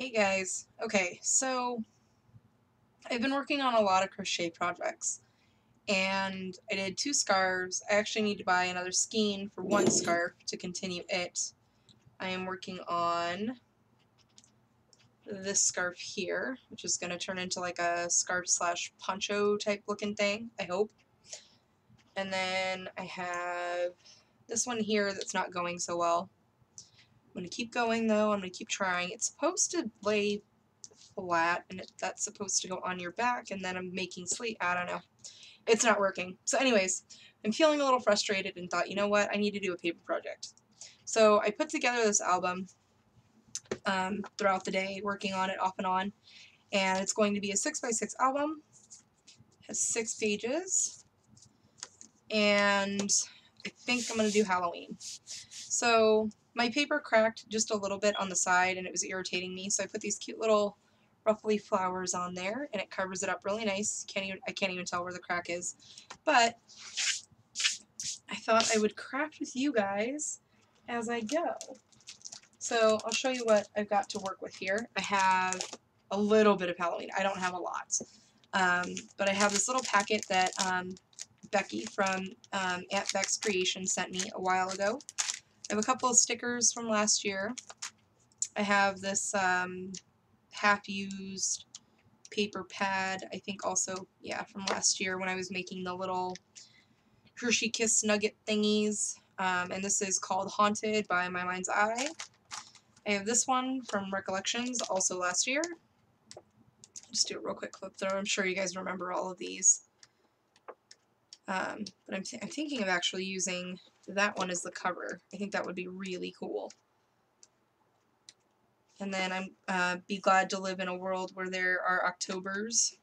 Hey guys. Okay, so I've been working on a lot of crochet projects and I did two scarves. I actually need to buy another skein for one scarf to continue it. I am working on this scarf here, which is going to turn into like a scarf slash poncho type looking thing, I hope. And then I have this one here that's not going so well. I'm going to keep going though, I'm going to keep trying. It's supposed to lay flat and it, that's supposed to go on your back and then I'm making sleep. I don't know. It's not working. So anyways, I'm feeling a little frustrated and thought, you know what, I need to do a paper project. So I put together this album um, throughout the day, working on it off and on. And it's going to be a 6x6 album. It has six pages. And I think I'm going to do Halloween. So my paper cracked just a little bit on the side and it was irritating me, so I put these cute little ruffly flowers on there and it covers it up really nice. Can't even, I can't even tell where the crack is. But I thought I would craft with you guys as I go. So I'll show you what I've got to work with here. I have a little bit of Halloween. I don't have a lot. Um, but I have this little packet that um, Becky from um, Aunt Beck's Creation sent me a while ago. I have a couple of stickers from last year. I have this um, half-used paper pad, I think also, yeah, from last year when I was making the little Hershey Kiss nugget thingies. Um, and this is called Haunted by My Mind's Eye. I have this one from Recollections, also last year. Just do a real quick flip through. I'm sure you guys remember all of these. Um, but I'm, th I'm thinking of actually using that one as the cover. I think that would be really cool. And then I'm uh, Be Glad to Live in a World Where There Are Octobers.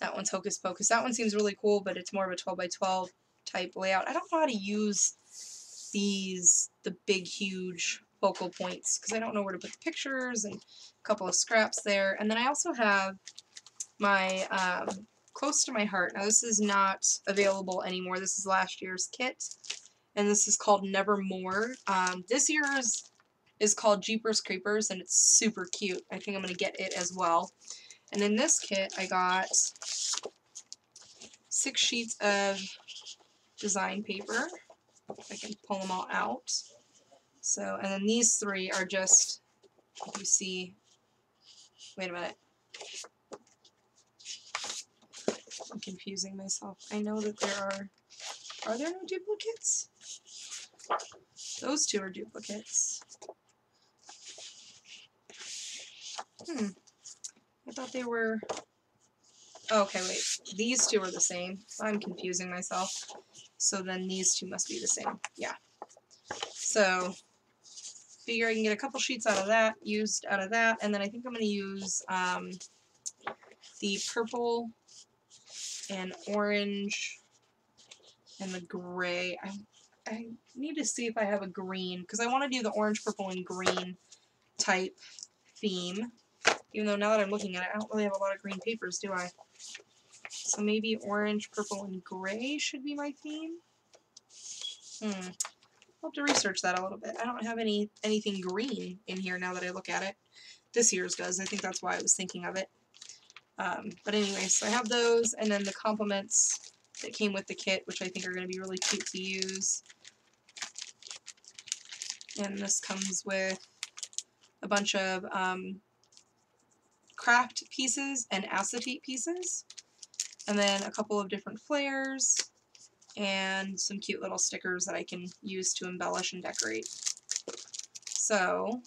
That one's Hocus Pocus. That one seems really cool, but it's more of a 12 by 12 type layout. I don't know how to use these, the big, huge focal points, because I don't know where to put the pictures and a couple of scraps there. And then I also have my um, close to my heart. Now this is not available anymore. This is last year's kit. And this is called Nevermore. Um, this year's is called Jeepers Creepers and it's super cute. I think I'm going to get it as well. And in this kit I got six sheets of design paper. I can pull them all out. So, and then these three are just, you see, wait a minute. I'm confusing myself. I know that there are, are there no duplicates? Those two are duplicates. Hmm. I thought they were... Oh, okay, wait. These two are the same. I'm confusing myself. So then these two must be the same. Yeah. So, figure I can get a couple sheets out of that, used out of that, and then I think I'm going to use um, the purple and orange and the gray. I, I need to see if I have a green, because I want to do the orange, purple, and green type theme. Even though now that I'm looking at it, I don't really have a lot of green papers, do I? So maybe orange, purple, and gray should be my theme? Hmm. I'll have to research that a little bit. I don't have any anything green in here now that I look at it. This year's does. I think that's why I was thinking of it. Um, but anyway, so I have those, and then the complements that came with the kit, which I think are going to be really cute to use. And this comes with a bunch of um, craft pieces and acetate pieces, and then a couple of different flares, and some cute little stickers that I can use to embellish and decorate. So,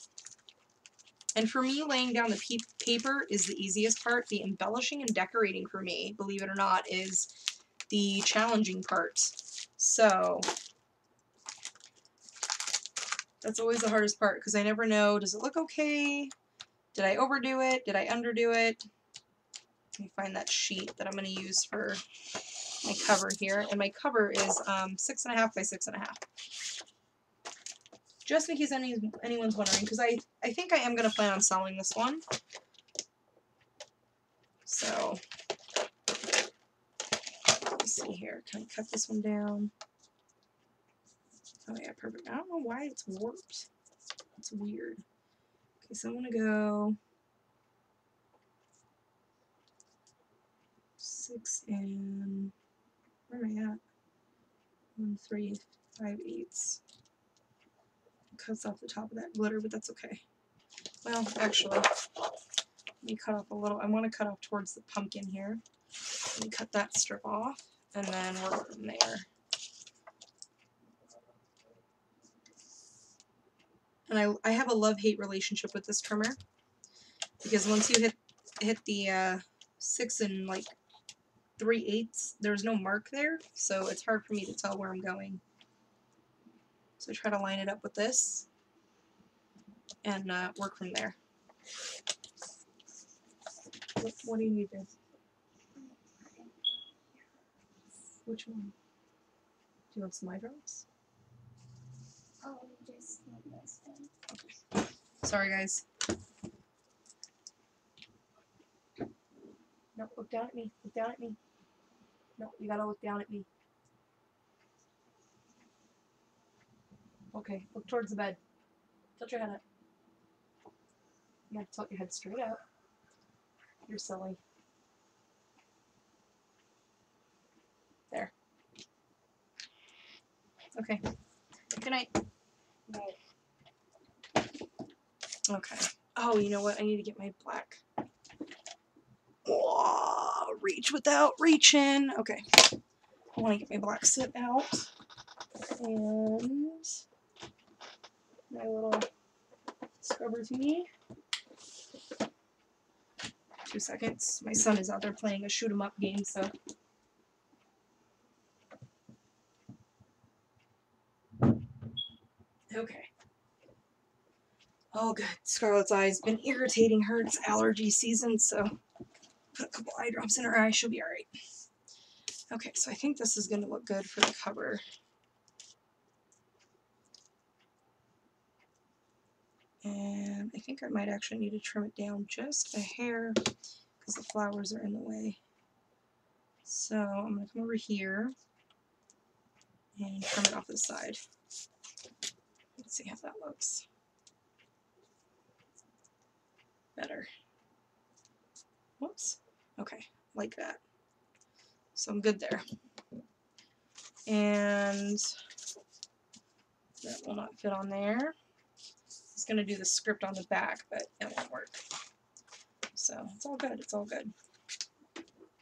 and for me, laying down the paper is the easiest part. The embellishing and decorating for me, believe it or not, is the challenging part. So, that's always the hardest part because I never know, does it look okay? Did I overdo it? Did I underdo it? Let me find that sheet that I'm going to use for my cover here. And my cover is um, six and a half by six and a half. Just in case any, anyone's wondering, because I, I think I am going to plan on selling this one. So, Let's see here. Can I cut this one down? Oh yeah, perfect. I don't know why it's warped. It's weird. Okay, so I'm gonna go six and where am I at? One, three, five, eights. Cuts off the top of that glitter, but that's okay. Well, actually, let me cut off a little. I want to cut off towards the pumpkin here. Let me cut that strip off and then work from there. And I, I have a love-hate relationship with this trimmer because once you hit hit the uh, six and like three eighths, there's no mark there, so it's hard for me to tell where I'm going. So I try to line it up with this and uh, work from there. What, what do you need there? Which one? Do you want some eye drops? Oh, just this one. Sorry, guys. No, look down at me. Look down at me. No, you gotta look down at me. Okay, look towards the bed. Tilt your head up. You gotta tilt your head straight up. You're silly. There. Okay. Good night. Right. Okay. Oh, you know what? I need to get my black. Whoa, reach without reaching. Okay. I want to get my black soot out. And my little scrubber thingy. Two seconds. My son is out there playing a shoot 'em up game, so. Okay. Oh, good. Scarlett's eye's been irritating her. It's allergy season, so put a couple eye drops in her eye. She'll be alright. Okay, so I think this is going to look good for the cover. And I think I might actually need to trim it down just a hair because the flowers are in the way. So I'm going to come over here and trim it off the side. Let's see how that looks. Better. Whoops. Okay, like that. So I'm good there. And that will not fit on there. It's going to do the script on the back, but it won't work. So it's all good. It's all good.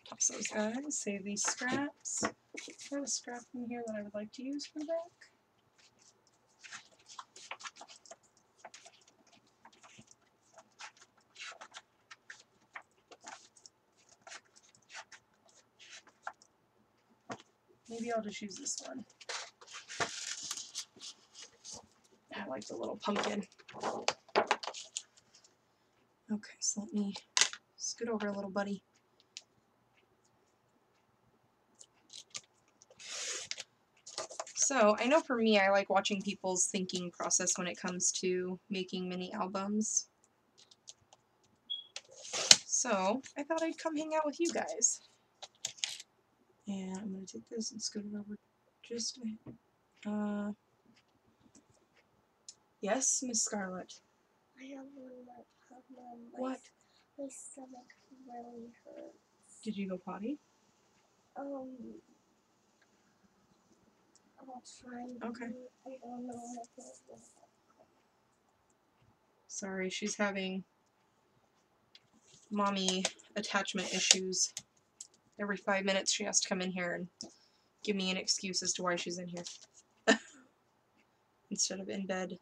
Toss those guys. Save these scraps. I have a scrap in here that I would like to use for the back. Maybe I'll just use this one. I like the little pumpkin. Okay, so let me scoot over a little buddy. So, I know for me, I like watching people's thinking process when it comes to making mini albums. So, I thought I'd come hang out with you guys. And I'm going to take this and scoot it over just a. Uh, yes, Miss Scarlett. I have one more problem. My, What? My stomach really hurts. Did you go potty? Um, I'll try. Okay. I don't know if it. Sorry, she's having mommy attachment issues. Every five minutes she has to come in here and give me an excuse as to why she's in here. Instead of in bed.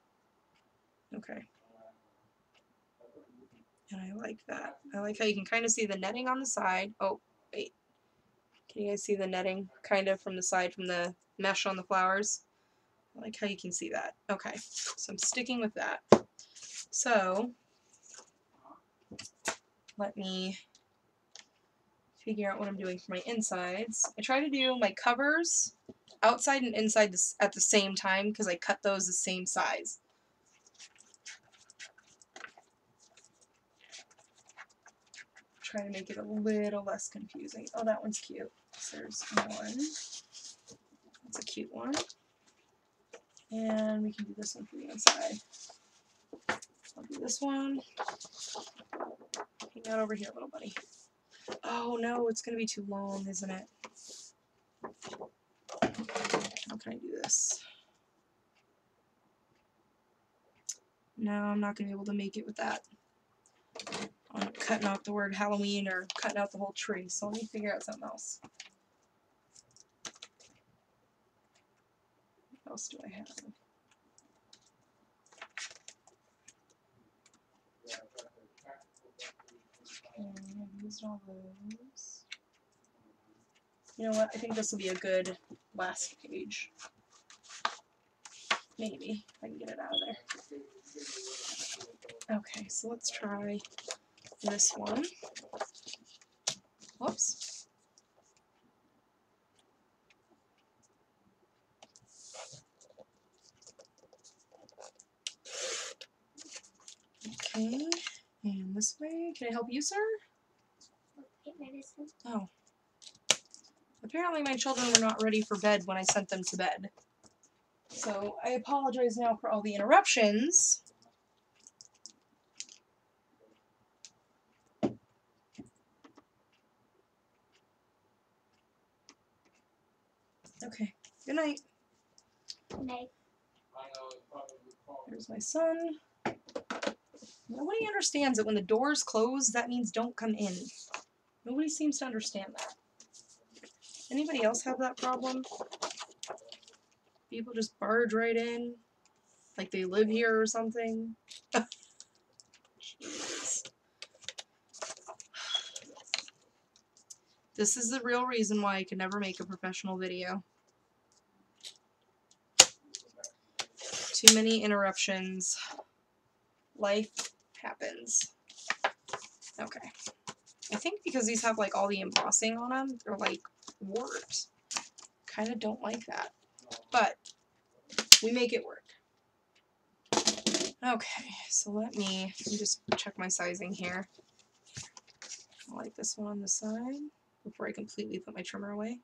Okay. And I like that. I like how you can kind of see the netting on the side. Oh, wait. Can you guys see the netting kind of from the side from the mesh on the flowers? I like how you can see that. Okay, so I'm sticking with that. So, let me figure out what I'm doing for my insides. I try to do my covers outside and inside at the same time because I cut those the same size. Try to make it a little less confusing. Oh, that one's cute. There's one. That's a cute one. And we can do this one for the inside. I'll do this one. Hang out over here, little buddy. Oh no, it's gonna be too long, isn't it? How can I do this? No, I'm not gonna be able to make it with that. I'm cutting out the word Halloween or cutting out the whole tree, so let me figure out something else. What else do I have? Okay, I've used all those. You know what? I think this will be a good last page. Maybe I can get it out of there. Okay, so let's try this one. Whoops. Okay, and this way. Can I help you, sir? Medicine. Oh. Apparently my children were not ready for bed when I sent them to bed. So I apologize now for all the interruptions. Okay. Good night. Good Night. There's my son. Nobody understands that when the doors close, that means don't come in. Nobody seems to understand that. Anybody else have that problem? People just barge right in, like they live here or something. This is the real reason why I can never make a professional video. Too many interruptions. Life happens. Okay. I think because these have like all the embossing on them, they're like warped. Kind of don't like that. But we make it work. Okay, so let me, let me just check my sizing here. I like this one on the side before I completely put my trimmer away.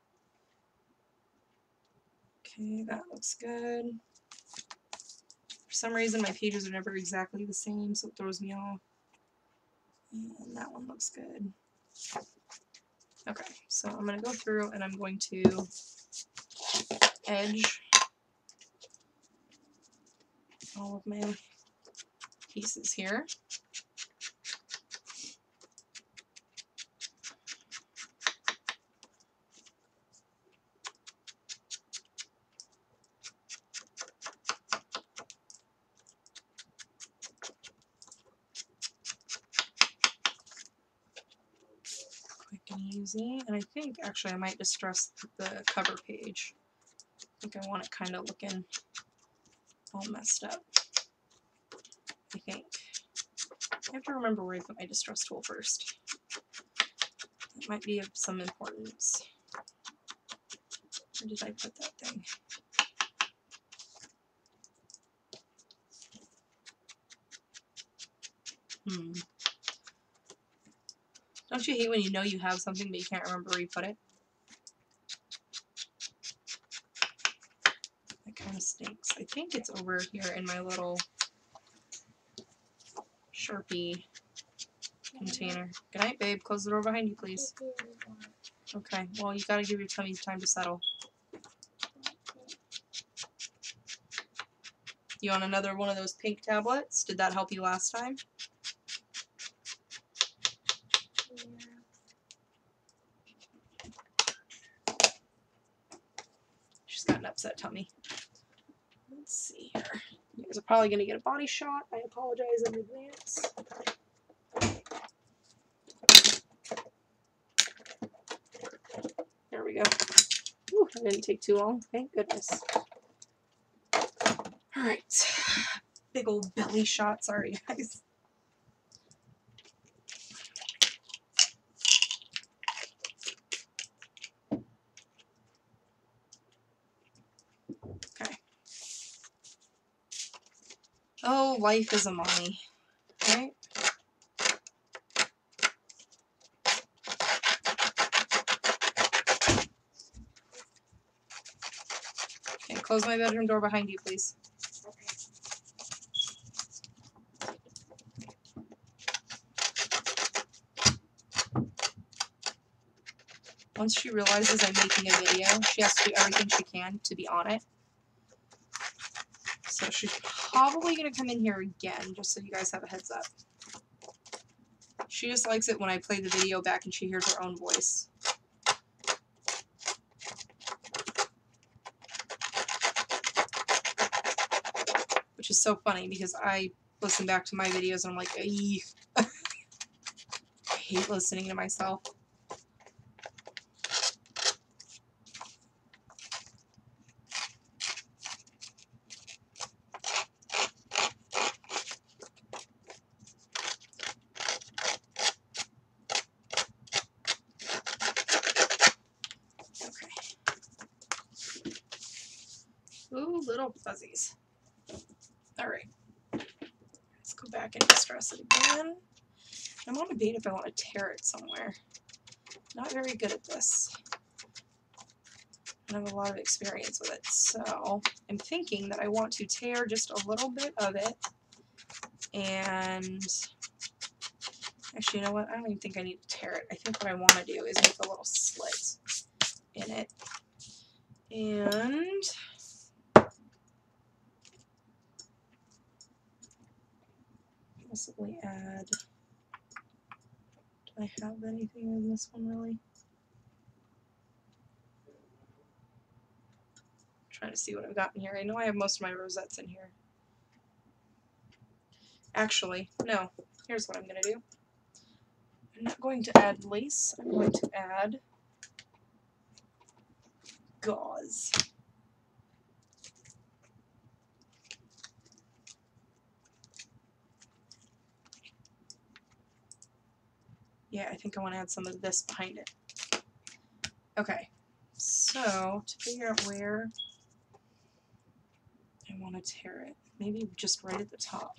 Okay, that looks good. For some reason, my pages are never exactly the same, so it throws me off. And that one looks good. Okay, so I'm going to go through and I'm going to edge all of my pieces here. And. I think actually I might distress the cover page. I think I want it kind of looking all messed up. I think. I have to remember where I put my distress tool first. That might be of some importance. Where did I put that thing? Hmm. Don't you hate when you know you have something but you can't remember where you put it? That kind of stinks. I think it's over here in my little Sharpie container. Good night, babe. Close the door behind you, please. Okay, well, you gotta give your tummy time to settle. You want another one of those pink tablets? Did that help you last time? She's got an upset tummy. Let's see here. You guys are probably going to get a body shot. I apologize in advance. There we go. Whew, that didn't take too long. Thank goodness. Alright. Big old belly shot. Sorry, guys. Okay. Oh, life is a mommy. Right? Okay, close my bedroom door behind you, please. once she realizes I'm making a video, she has to do everything she can to be on it. So she's probably going to come in here again, just so you guys have a heads up. She just likes it when I play the video back and she hears her own voice. Which is so funny because I listen back to my videos and I'm like, I hate listening to myself. Okay. Ooh, little fuzzies. Alright. Let's go back and distress it again. I'm on debate it somewhere. Not very good at this. I have a lot of experience with it, so I'm thinking that I want to tear just a little bit of it. And actually, you know what? I don't even think I need to tear it. I think what I want to do is make a little slit in it. And possibly add. I have anything in this one really? trying to see what I've got in here. I know I have most of my rosettes in here. Actually, no. Here's what I'm going to do. I'm not going to add lace. I'm going to add gauze. Yeah, I think I want to add some of this behind it. Okay, so to figure out where I want to tear it, maybe just right at the top.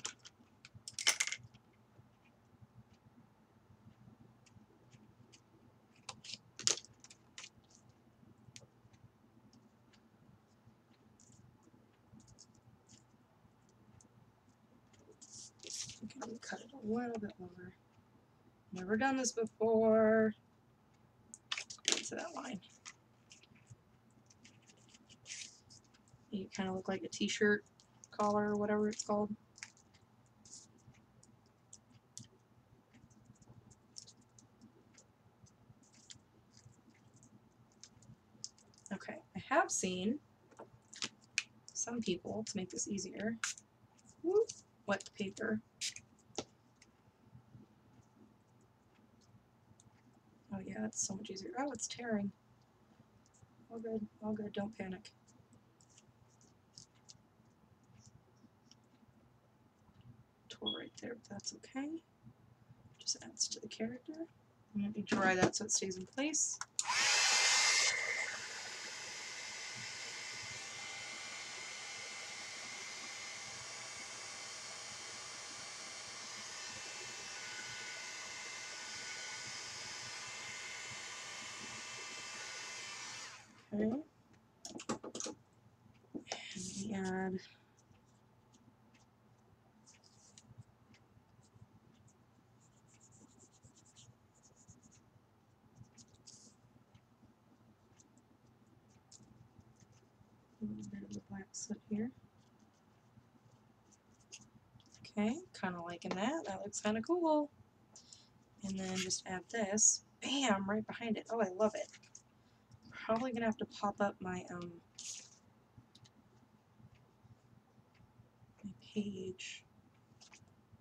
Cut it a little bit lower. Never done this before. To that line. You kind of look like a t-shirt collar or whatever it's called. Okay, I have seen some people, to make this easier, whoop, wet paper. Oh yeah, it's so much easier. Oh, it's tearing. All good, all good, don't panic. Tore right there, but that's okay. Just adds to the character. Let me dry that so it stays in place. Okay. And we add a little bit of the black soot here. Okay, kind of liking that. That looks kind of cool. And then just add this. Bam! Right behind it. Oh, I love it probably gonna have to pop up my um my page,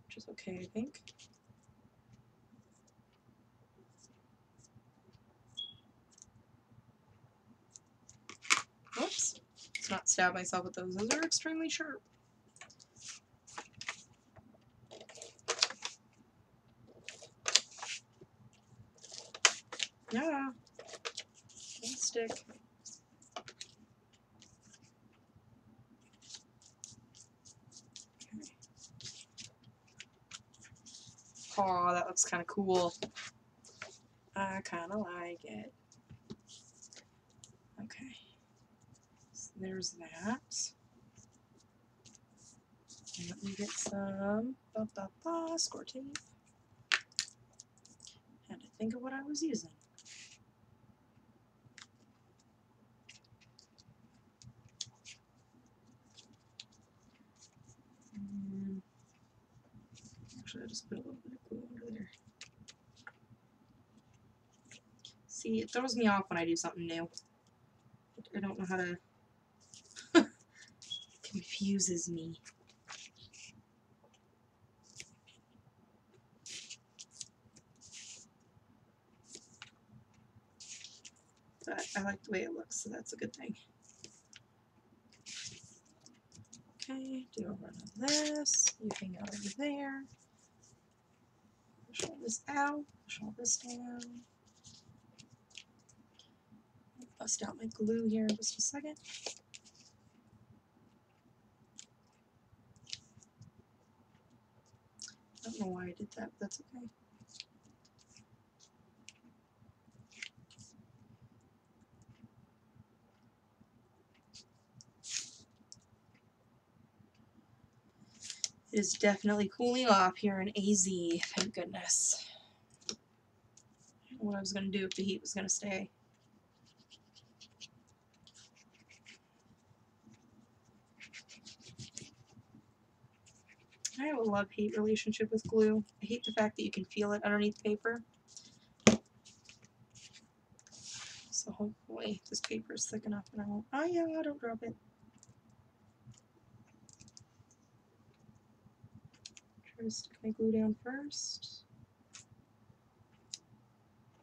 which is okay, I think. Whoops! Let's not stab myself with those. Those are extremely sharp. Yeah Oh, that looks kind of cool. I kind of like it. Okay. So there's that. And let me get some ba, score tape. Had to think of what I was using. Actually, I just put a little bit of glue under there. See, it throws me off when I do something new. I don't know how to. confuses me. But I like the way it looks, so that's a good thing. Okay, do a run of this. You hang out over there. Push all this out. Push all this down. Bust out my glue here in just a second. I don't know why I did that, but that's okay. Is definitely cooling off here in AZ, thank goodness. What I was going to do if the heat was going to stay. I have a love-hate relationship with glue. I hate the fact that you can feel it underneath paper. So hopefully this paper is thick enough and I won't, oh yeah, I don't drop it. Try to stick my glue down first.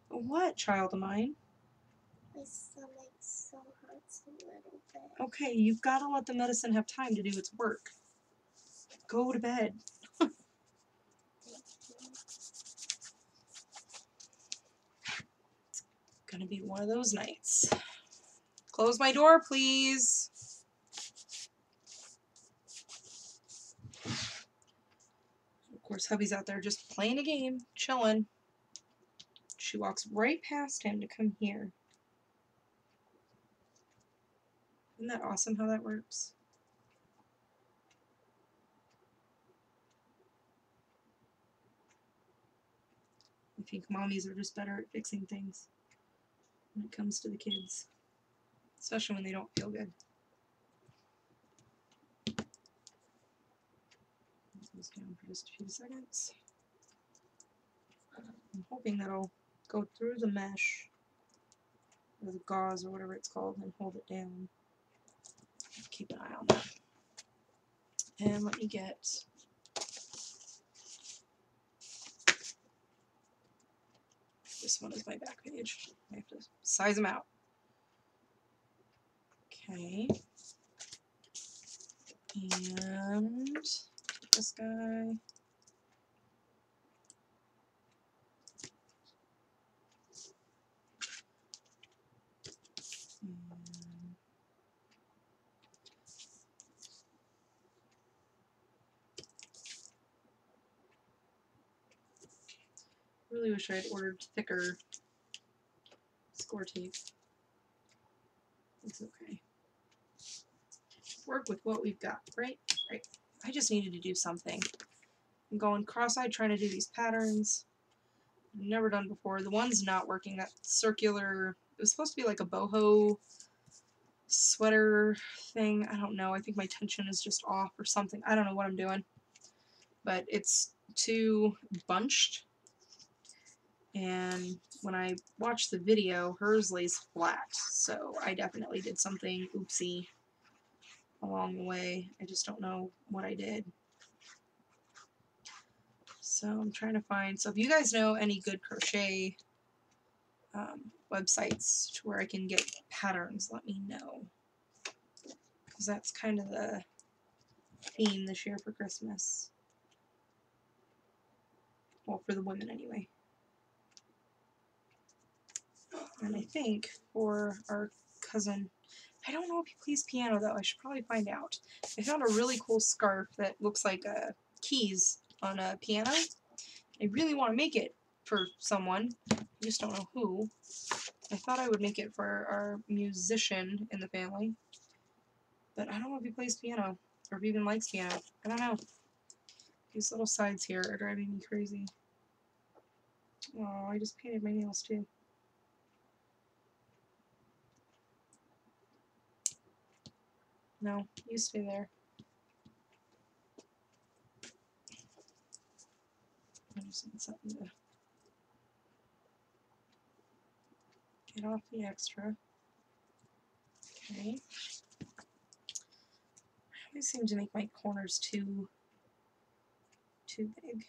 What, child of mine? My stomach so hurts a little bit. Okay, you've got to let the medicine have time to do its work. Go to bed. Thank you. Gonna be one of those nights. Close my door, please. Of course, hubby's out there just playing a game, chilling. She walks right past him to come here. Isn't that awesome how that works? I think mommies are just better at fixing things when it comes to the kids, especially when they don't feel good. This down for just a few seconds. I'm hoping that'll go through the mesh or the gauze or whatever it's called and hold it down. Keep an eye on that. And let me get this one is my back page. I have to size them out. Okay. And this guy. Hmm. Really wish I had ordered thicker score tape. It's okay. Work with what we've got, right? Right. I just needed to do something. I'm going cross-eyed trying to do these patterns. Never done before. The one's not working. That circular, it was supposed to be like a boho sweater thing. I don't know. I think my tension is just off or something. I don't know what I'm doing. But it's too bunched and when I watched the video, hers lays flat, so I definitely did something oopsie along the way. I just don't know what I did. So I'm trying to find, so if you guys know any good crochet um, websites to where I can get patterns, let me know. Because that's kind of the theme this year for Christmas. Well, for the women anyway. And I think for our cousin, I don't know if he plays piano though. I should probably find out. I found a really cool scarf that looks like uh, keys on a piano. I really want to make it for someone. I just don't know who. I thought I would make it for our musician in the family. But I don't know if he plays piano or if he even likes piano. I don't know. These little sides here are driving me crazy. Oh, I just painted my nails too. No, you stay there. I just need something to get off the extra. Okay. I always seem to make my corners too too big.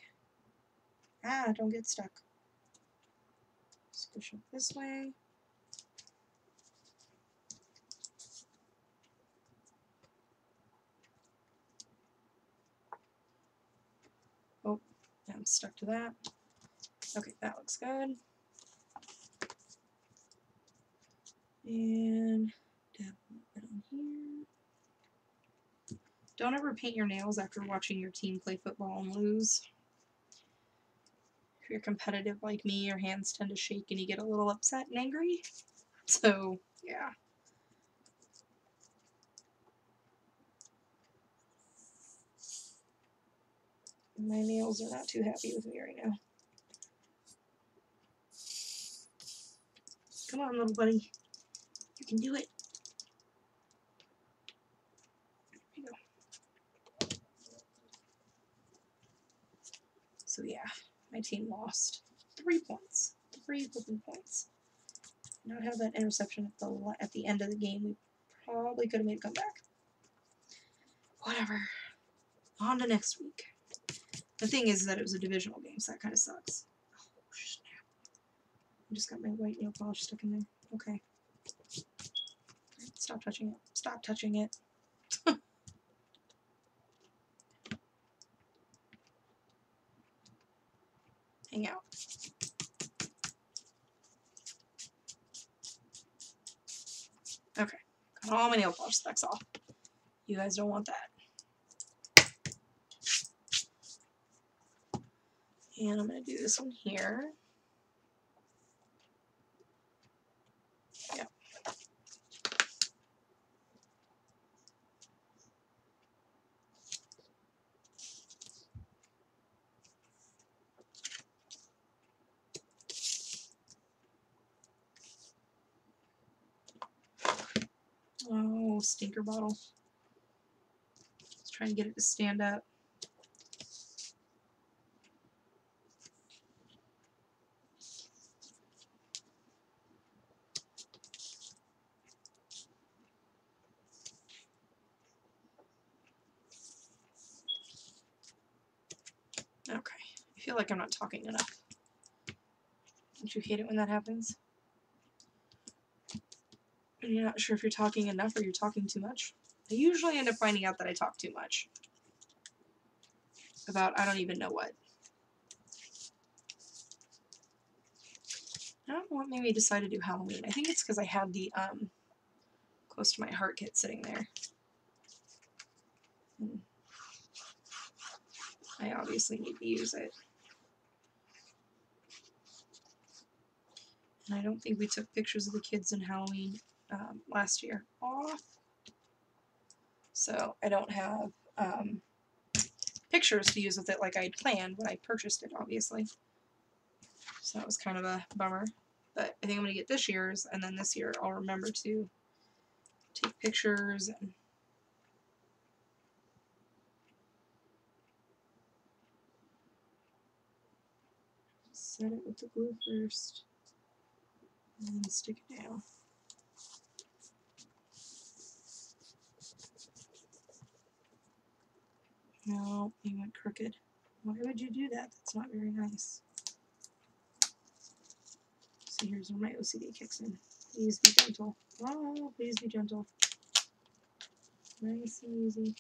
Ah, don't get stuck. Squish it this way. Oh, I'm stuck to that. Okay, that looks good. And dab bit on here. Don't ever paint your nails after watching your team play football and lose. If you're competitive like me, your hands tend to shake and you get a little upset and angry. So, yeah. My nails are not too happy with me right now. Come on, little buddy. You can do it. So yeah, my team lost three points. Three flipping points. Not have that interception at the at the end of the game. We probably could have made a comeback. Whatever. On to next week. The thing is that it was a divisional game, so that kind of sucks. Oh, snap. I just got my white nail polish stuck in there. Okay. Stop touching it. Stop touching it. Hang out. Okay. Got all my nail polish specks off. You guys don't want that. And I'm going to do this one here. Yep. Oh, stinker bottle. Just trying to get it to stand up. Okay. I feel like I'm not talking enough. Don't you hate it when that happens? And you're not sure if you're talking enough or you're talking too much? I usually end up finding out that I talk too much. About I don't even know what. I don't know what made me decide to do Halloween. I think it's because I had the um close to my heart kit sitting there. And I obviously need to use it. And I don't think we took pictures of the kids in Halloween um, last year off. So I don't have um, pictures to use with it like I had planned when I purchased it, obviously. So that was kind of a bummer. But I think I'm going to get this year's, and then this year I'll remember to take pictures and set it with the glue first and then stick it down. No, you went crooked. Why would you do that? That's not very nice. So here's where my OCD kicks in. Please be gentle. Oh, please be gentle. Nice and easy.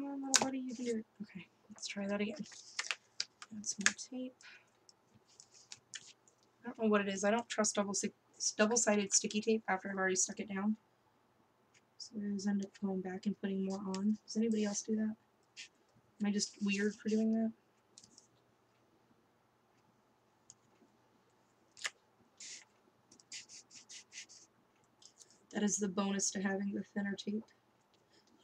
Come on, little buddy, you do. Okay, let's try that again. Add some more tape. I don't know what it is. I don't trust double si- double-sided sticky tape after I've already stuck it down. So I always end up going back and putting more on. Does anybody else do that? Am I just weird for doing that? That is the bonus to having the thinner tape.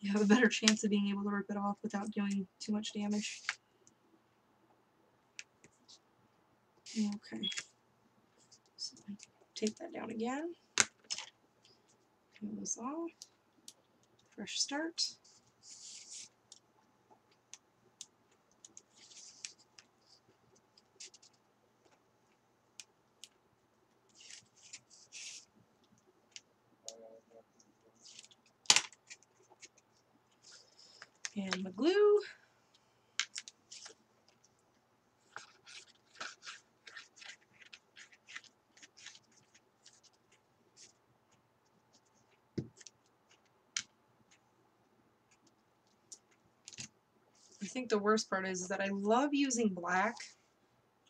You have a better chance of being able to rip it off without doing too much damage. Okay. So I tape that down again. Peel this off. Fresh start. And the glue. I think the worst part is, that I love using black,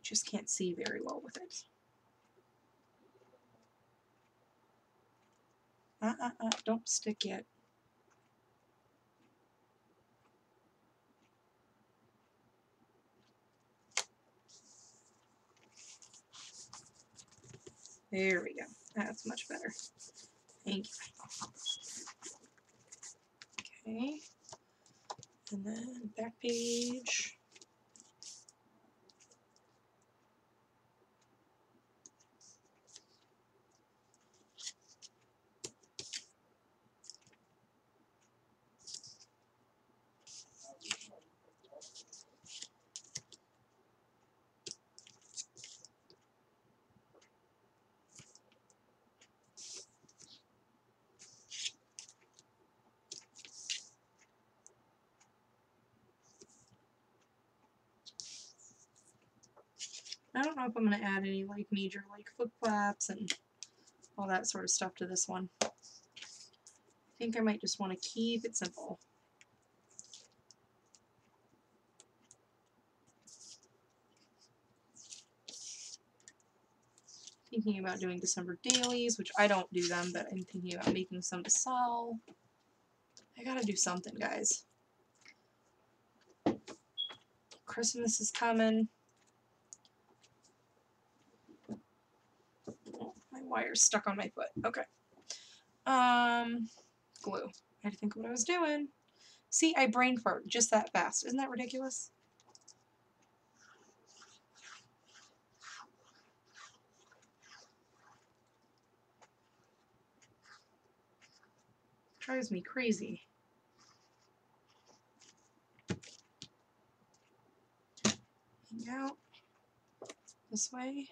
just can't see very well with it. Uh, uh, uh, don't stick yet. There we go. That's much better. Thank you. Okay. And then back page. I don't know I'm going to add any like major like flip flaps and all that sort of stuff to this one. I think I might just want to keep it simple. Thinking about doing December dailies, which I don't do them, but I'm thinking about making some to sell. I gotta do something, guys. Christmas is coming. Oh, my wire's stuck on my foot. Okay. Um, glue. I had to think of what I was doing. See, I brain fart just that fast. Isn't that ridiculous? Drives me crazy. Hang out this way.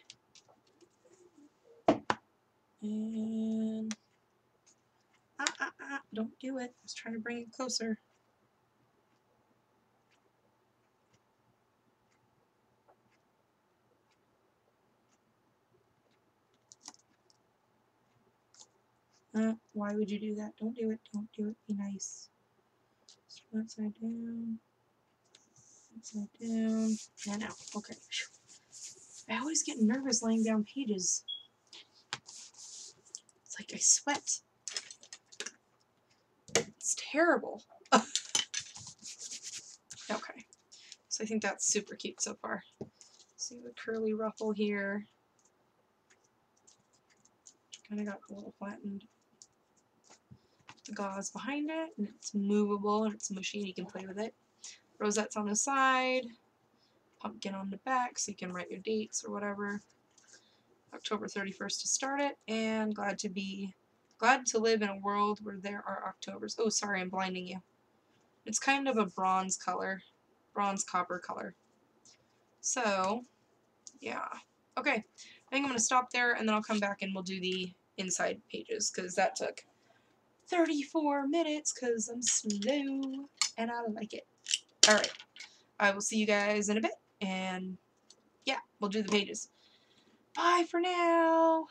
And ah, ah, ah, don't do it. I was trying to bring it closer. Uh, why would you do that? Don't do it. Don't do it. Be nice. Upside down. Upside down. And out. Okay. I always get nervous laying down pages. I sweat. It's terrible. okay. So I think that's super cute so far. See the curly ruffle here. Kind of got a little flattened the gauze behind it, and it's movable and it's mushy and you can play with it. Rosettes on the side, pumpkin on the back so you can write your dates or whatever. October 31st to start it, and glad to be, glad to live in a world where there are Octobers. Oh, sorry, I'm blinding you. It's kind of a bronze color, bronze copper color. So, yeah. Okay, I think I'm going to stop there, and then I'll come back and we'll do the inside pages, because that took 34 minutes because I'm slow and I like it. Alright, I will see you guys in a bit and yeah, we'll do the pages. Bye for now!